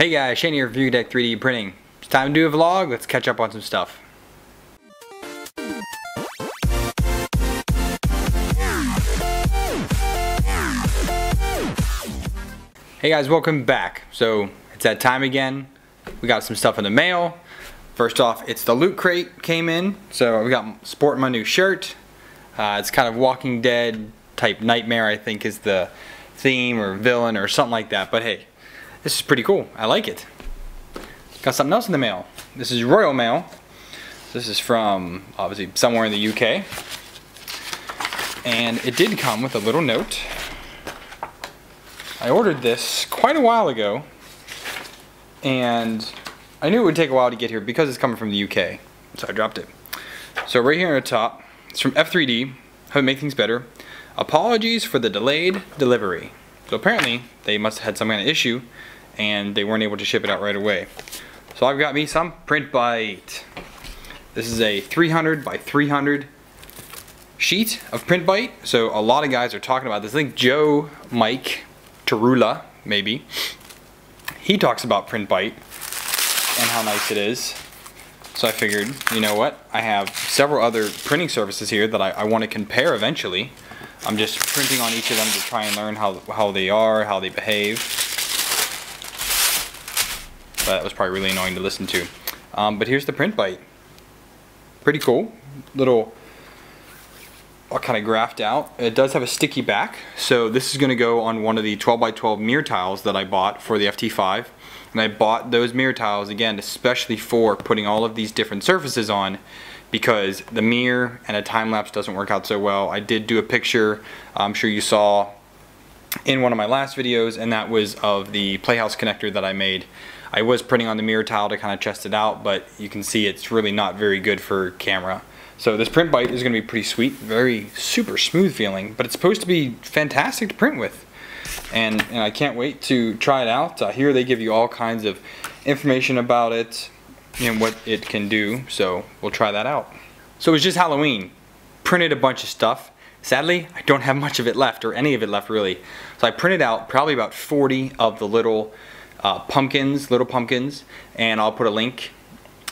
Hey guys, Shane here, Fugatech 3D Printing. It's time to do a vlog, let's catch up on some stuff. Hey guys, welcome back. So, it's that time again. We got some stuff in the mail. First off, it's the loot crate came in. So, we got sporting my new shirt. Uh, it's kind of Walking Dead type nightmare, I think is the theme or villain or something like that. But hey, this is pretty cool. I like it. Got something else in the mail. This is Royal Mail. This is from obviously somewhere in the UK. And it did come with a little note. I ordered this quite a while ago. And I knew it would take a while to get here because it's coming from the UK. So I dropped it. So right here on the top, it's from F3D. How to make things better. Apologies for the delayed delivery. So apparently they must have had some kind of issue and they weren't able to ship it out right away. So I've got me some Printbite. This is a 300 by 300 sheet of Printbite. So a lot of guys are talking about this. I think Joe Mike Tarula, maybe, he talks about Printbite and how nice it is. So I figured, you know what, I have several other printing services here that I, I want to compare eventually. I'm just printing on each of them to try and learn how, how they are, how they behave that was probably really annoying to listen to. Um, but here's the print bite. Pretty cool. Little all kind of graphed out. It does have a sticky back, so this is going to go on one of the 12 by 12 mirror tiles that I bought for the FT5. And I bought those mirror tiles again, especially for putting all of these different surfaces on because the mirror and a time lapse doesn't work out so well. I did do a picture, I'm sure you saw in one of my last videos, and that was of the Playhouse connector that I made. I was printing on the mirror tile to kind of test it out, but you can see it's really not very good for camera. So this print bite is going to be pretty sweet, very super smooth feeling, but it's supposed to be fantastic to print with. And, and I can't wait to try it out. Uh, here they give you all kinds of information about it and what it can do, so we'll try that out. So it was just Halloween. Printed a bunch of stuff. Sadly, I don't have much of it left, or any of it left really. So I printed out probably about 40 of the little uh, pumpkins, little pumpkins, and I'll put a link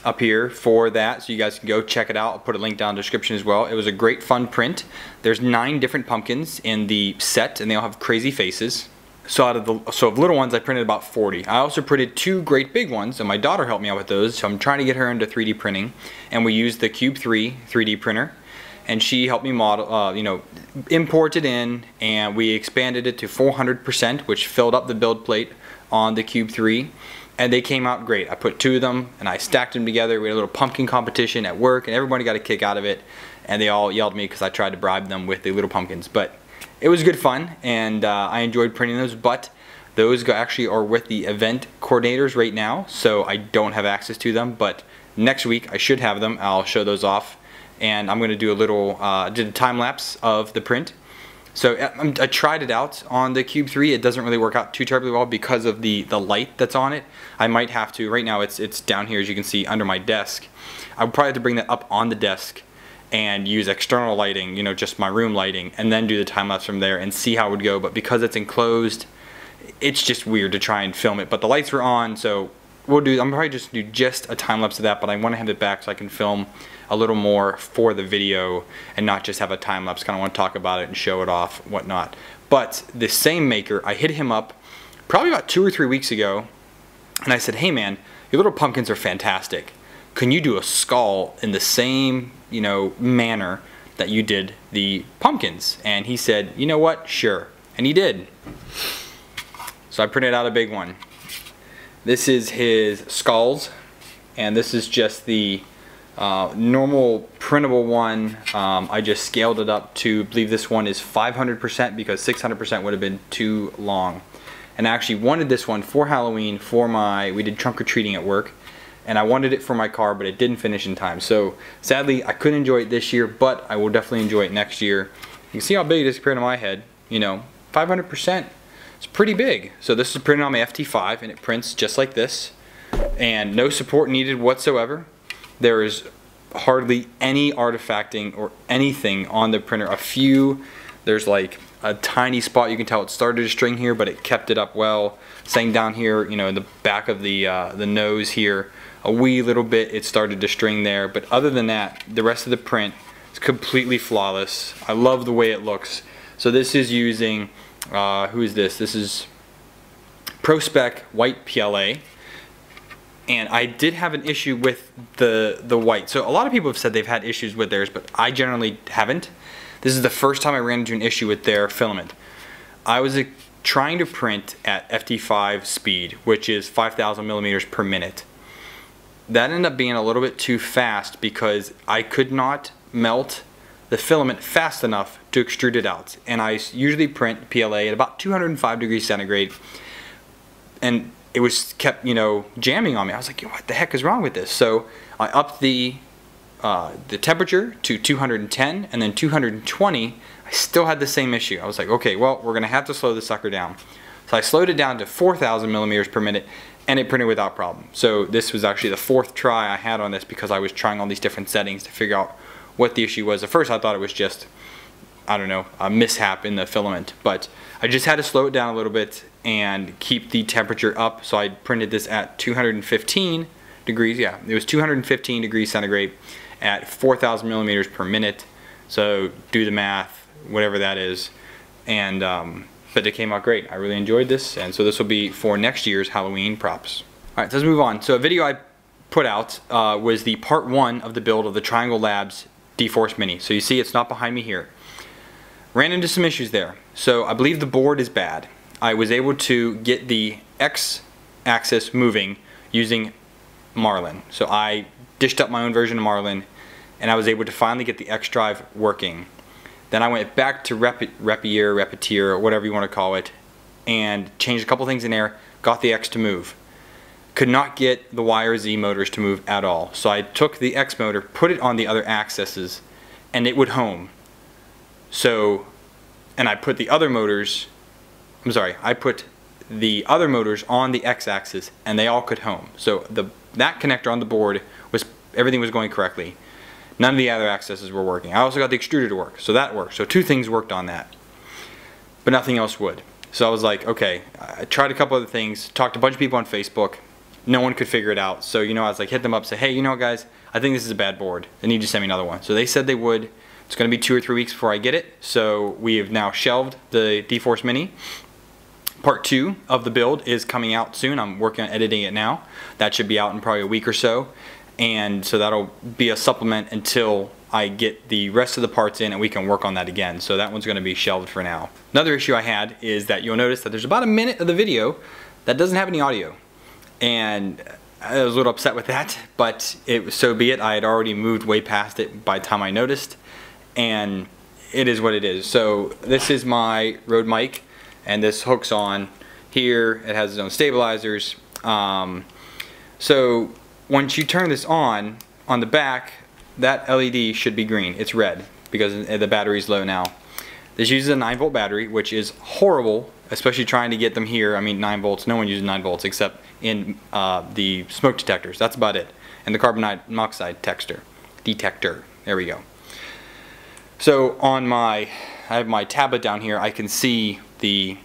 up here for that so you guys can go check it out. I'll put a link down in the description as well. It was a great fun print. There's nine different pumpkins in the set and they all have crazy faces. So out of the so of little ones I printed about 40. I also printed two great big ones and my daughter helped me out with those so I'm trying to get her into 3D printing and we used the Cube 3 3D printer and she helped me model, uh, you know, import it in and we expanded it to 400% which filled up the build plate on the Cube 3 and they came out great. I put two of them and I stacked them together. We had a little pumpkin competition at work and everybody got a kick out of it and they all yelled at me because I tried to bribe them with the little pumpkins. But it was good fun and uh, I enjoyed printing those but those actually are with the event coordinators right now so I don't have access to them but next week I should have them. I'll show those off and I'm going to do a little, uh, did a time lapse of the print so I tried it out on the Cube 3. It doesn't really work out too terribly well because of the, the light that's on it. I might have to, right now it's, it's down here as you can see under my desk. I would probably have to bring that up on the desk and use external lighting, you know, just my room lighting, and then do the time lapse from there and see how it would go. But because it's enclosed, it's just weird to try and film it. But the lights were on, so we'll do, I'm probably just do just a time lapse of that, but I want to have it back so I can film a little more for the video and not just have a time lapse. Kind of want to talk about it and show it off, whatnot. But the same maker, I hit him up probably about two or three weeks ago, and I said, "Hey man, your little pumpkins are fantastic. Can you do a skull in the same, you know, manner that you did the pumpkins?" And he said, "You know what? Sure." And he did. So I printed out a big one. This is his skulls, and this is just the uh, normal printable one, um, I just scaled it up to, believe this one is 500% because 600% would have been too long. And I actually wanted this one for Halloween for my, we did trunk or treating at work, and I wanted it for my car, but it didn't finish in time. So sadly, I couldn't enjoy it this year, but I will definitely enjoy it next year. You can see how big it is compared to my head, you know, 500%. It's pretty big. So this is printed on my FT5 and it prints just like this and no support needed whatsoever. There is hardly any artifacting or anything on the printer. A few, there's like a tiny spot. You can tell it started to string here, but it kept it up well. Same down here, you know, in the back of the, uh, the nose here, a wee little bit, it started to string there. But other than that, the rest of the print is completely flawless. I love the way it looks. So this is using, uh, who is this? This is ProSpec White PLA and I did have an issue with the the white. So a lot of people have said they've had issues with theirs, but I generally haven't. This is the first time I ran into an issue with their filament. I was uh, trying to print at FT5 speed, which is 5,000 millimeters per minute. That ended up being a little bit too fast because I could not melt the filament fast enough to extrude it out. And I usually print PLA at about 205 degrees centigrade. And it was kept, you know, jamming on me. I was like, what the heck is wrong with this? So I upped the uh, the temperature to 210 and then 220 I still had the same issue I was like okay well we're gonna have to slow the sucker down so I slowed it down to 4,000 millimeters per minute and it printed without problem so this was actually the fourth try I had on this because I was trying all these different settings to figure out what the issue was at first I thought it was just I don't know a mishap in the filament but I just had to slow it down a little bit and keep the temperature up so I printed this at 215 degrees yeah it was 215 degrees centigrade at 4,000 millimeters per minute. So do the math, whatever that is. And um, but it came out great. I really enjoyed this, and so this will be for next year's Halloween props. All right, so let's move on. So a video I put out uh, was the part one of the build of the Triangle Labs D-Force Mini. So you see it's not behind me here. Ran into some issues there. So I believe the board is bad. I was able to get the X axis moving using Marlin. So I dished up my own version of Marlin, and I was able to finally get the X drive working. Then I went back to Rep Repier, Repetier, or whatever you want to call it, and changed a couple things in there, got the X to move. Could not get the Y or Z motors to move at all. So I took the X motor, put it on the other axes, and it would home. So, and I put the other motors, I'm sorry, I put the other motors on the X axis and they all could home. So the that connector on the board was everything was going correctly. None of the other accesses were working. I also got the extruder to work, so that worked. So two things worked on that, but nothing else would. So I was like, okay, I tried a couple other things, talked to a bunch of people on Facebook. No one could figure it out. So, you know, I was like, hit them up, say, hey, you know what, guys, I think this is a bad board. They need to send me another one. So they said they would. It's going to be two or three weeks before I get it. So we have now shelved the D-Force Mini. Part two of the build is coming out soon. I'm working on editing it now. That should be out in probably a week or so. And so that'll be a supplement until I get the rest of the parts in and we can work on that again. So that one's gonna be shelved for now. Another issue I had is that you'll notice that there's about a minute of the video that doesn't have any audio. And I was a little upset with that, but it so be it. I had already moved way past it by the time I noticed. And it is what it is. So this is my Rode mic and this hooks on here. It has its own stabilizers. Um, so once you turn this on, on the back, that LED should be green. It's red because the battery's low now. This uses a 9 volt battery, which is horrible, especially trying to get them here. I mean, 9 volts, no one uses 9 volts except in uh, the smoke detectors. That's about it. And the carbon monoxide detector. Detector. There we go. So on my, I have my tablet down here, I can see the,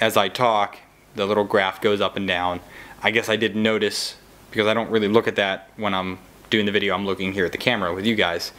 as I talk, the little graph goes up and down. I guess I didn't notice because I don't really look at that when I'm doing the video. I'm looking here at the camera with you guys.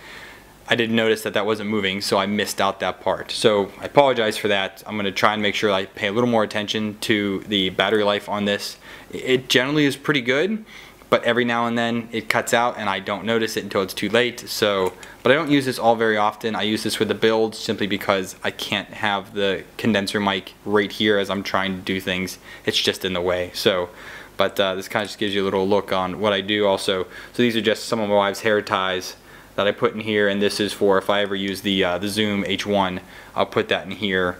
I didn't notice that that wasn't moving, so I missed out that part. So I apologize for that. I'm to try and make sure I pay a little more attention to the battery life on this. It generally is pretty good, but every now and then it cuts out and I don't notice it until it's too late. So, but I don't use this all very often. I use this with the build simply because I can't have the condenser mic right here as I'm trying to do things. It's just in the way. So, but uh, this kind of just gives you a little look on what I do also. So these are just some of my wife's hair ties that I put in here and this is for if I ever use the, uh, the Zoom H1, I'll put that in here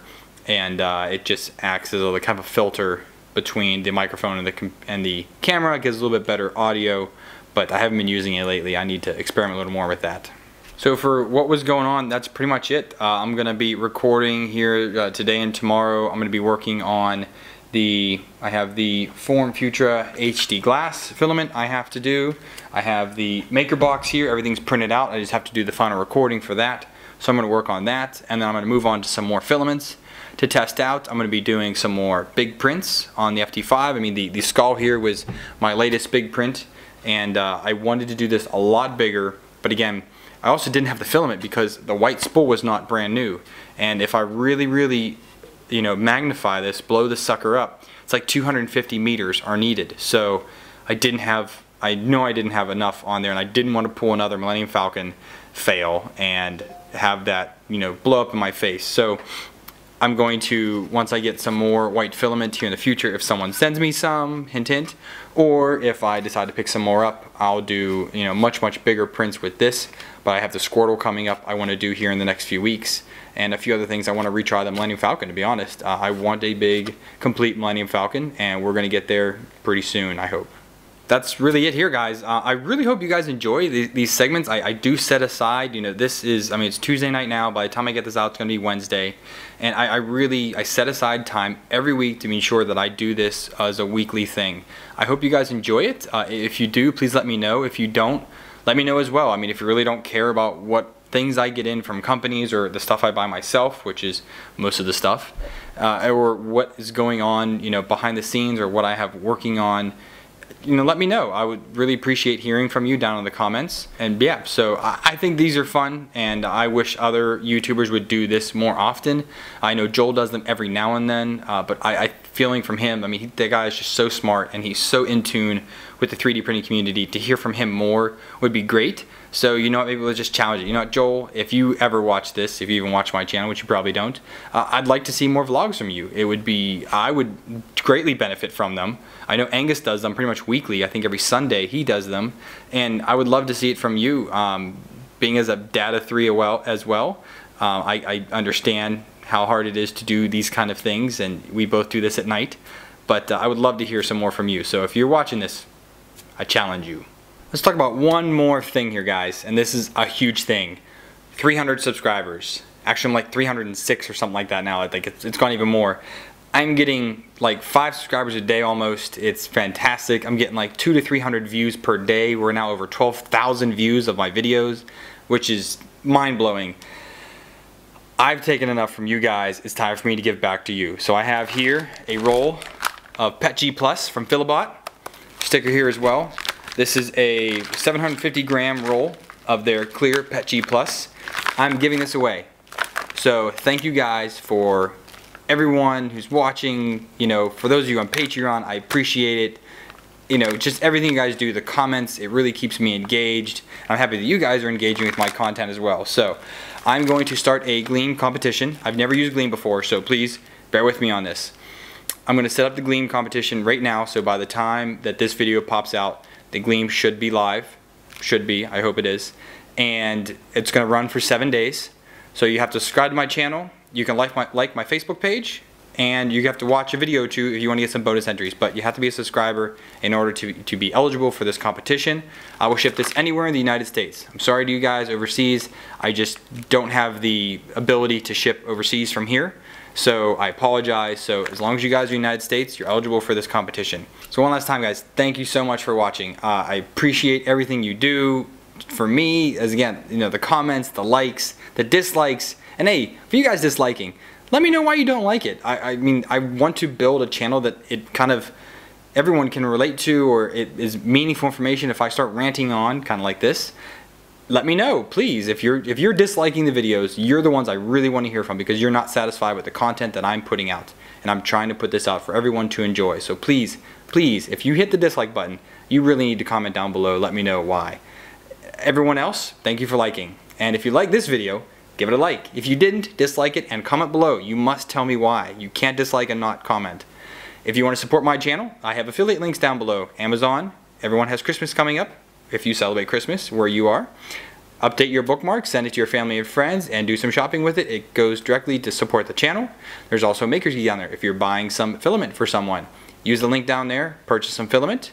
and uh, it just acts as a kind of a filter between the microphone and the and the camera. It gives a little bit better audio, but I haven't been using it lately. I need to experiment a little more with that. So for what was going on, that's pretty much it. Uh, I'm to be recording here uh, today and tomorrow. I'm to be working on the, I have the Form Futura HD glass filament I have to do. I have the maker box here. Everything's printed out. I just have to do the final recording for that. So I'm going to work on that and then I'm going to move on to some more filaments to test out. I'm going to be doing some more big prints on the FT5. I mean, the, the skull here was my latest big print, and uh, I wanted to do this a lot bigger, but again, I also didn't have the filament because the white spool was not brand new. And if I really, really, you know, magnify this, blow the sucker up, it's like 250 meters are needed. So I didn't have, I know I didn't have enough on there and I didn't want to pull another Millennium Falcon fail and have that, you know, blow up in my face. So I'm going to, once I get some more white filament here in the future, if someone sends me some, hint hint, or if I decide to pick some more up, I'll do, you know, much, much bigger prints with this. But I have the Squirtle coming up I want to do here in the next few weeks, and a few other things I want to retry the Millennium Falcon, to be honest. Uh, I want a big, complete Millennium Falcon, and we're going to get there pretty soon, I hope that's really it here guys. Uh, I really hope you guys enjoy these, these segments. I, I, do set aside you know this is I mean it's Tuesday night now. By the time I get this out it's gonna be Wednesday. And I, I really I set aside time every week to ensure that I do this as a weekly thing. I hope you guys enjoy it. Uh, if you do please let me know. If you don't let me know as well. I mean if you really don't care about what things I get in from companies or the stuff I buy myself which is most of the stuff uh, or what is going on you know behind the scenes or what I have working on you know, let me know. I would really appreciate hearing from you down in the comments. And yeah, so I, I, think these are fun and I wish other YouTubers would do this more often. I know Joel does them every now and then, uh, but I, I, feeling from him, I mean, he, the guy is just so smart and he's so in tune with the 3D printing community. To hear from him more would be great. So you know maybe we'll just challenge it. You know Joel, if you ever watch this, if you even watch my channel, which you probably don't, uh, I'd like to see more vlogs from you. It would be, I would greatly benefit from them. I know Angus does them pretty much weekly. I think every Sunday he does them. And I would love to see it from you. Um, being as a data 3 as well, um, I, I, understand how hard it is to do these kind of things and we both do this at night. But uh, I would love to hear some more from you. So if you're watching this, I challenge you. Let's talk about one more thing here, guys, and this is a huge thing. 300 subscribers. Actually, I'm like 306 or something like that now. I think it's, it's gone even more. I'm getting like five subscribers a day almost. It's fantastic. I'm getting like two to 300 views per day. We're now over 12,000 views of my videos, which is mind-blowing. I've taken enough from you guys. It's time for me to give back to you. So I have here a roll of PETG Plus from Filabot. Sticker here as well. This is a 750 gram roll of their clear PETG Plus. I'm giving this away. So thank you guys for everyone who's watching, you know, for those of you on Patreon, I appreciate it. You know, just everything you guys do, the comments, it really keeps me engaged. I'm happy that you guys are engaging with my content as well. So I'm going to start a Gleam competition. I've never used Gleam before, so please bear with me on this. I'm going to set up the Gleam competition right now, so by the time that this video pops out, the Gleam should be live. Should be, I hope it is. And it's going to run for seven days. So you have to subscribe to my channel. You can like my, like my Facebook page. And you have to watch a video too if you want to get some bonus entries. But you have to be a subscriber in order to, to be eligible for this competition. I will ship this anywhere in the United States. I'm sorry to you guys overseas. I just don't have the ability to ship overseas from here. So I apologize. So as long as you guys are United States, you're eligible for this competition. So one last time guys, thank you so much for watching. Uh, I appreciate everything you do for me, as again, you know, the comments, the likes, the dislikes, and hey, for you guys disliking, let me know why you don't like it. I, I mean, I want to build a channel that it kind of everyone can relate to or it is meaningful information if I start ranting on, kind of like this let me know, please. If you're if you're disliking the videos, you're the ones I really want to hear from because you're not satisfied with the content that I'm putting out. And I'm trying to put this out for everyone to enjoy. So please, please, if you hit the dislike button, you really need to comment down below. Let me know why. Everyone else, thank you for liking. And if you like this video, give it a like. If you didn't, dislike it and comment below. You must tell me why. You can't dislike and not comment. If you want to support my channel, I have affiliate links down below. Amazon, everyone has Christmas coming up if you celebrate Christmas where you are. Update your bookmark, send it to your family and friends, and do some shopping with it. It goes directly to support the channel. There's also Maker Geeks down there if you're buying some filament for someone. Use the link down there, purchase some filament.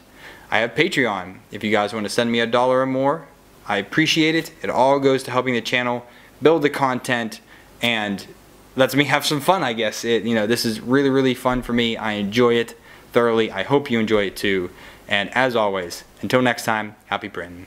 I have Patreon. If you guys want to send me a dollar or more, I appreciate it. It all goes to helping the channel build the content and lets me have some fun, I guess. It, you know, this is really, really fun for me. I enjoy it thoroughly. I hope you enjoy it too. And as always, until next time, happy printing.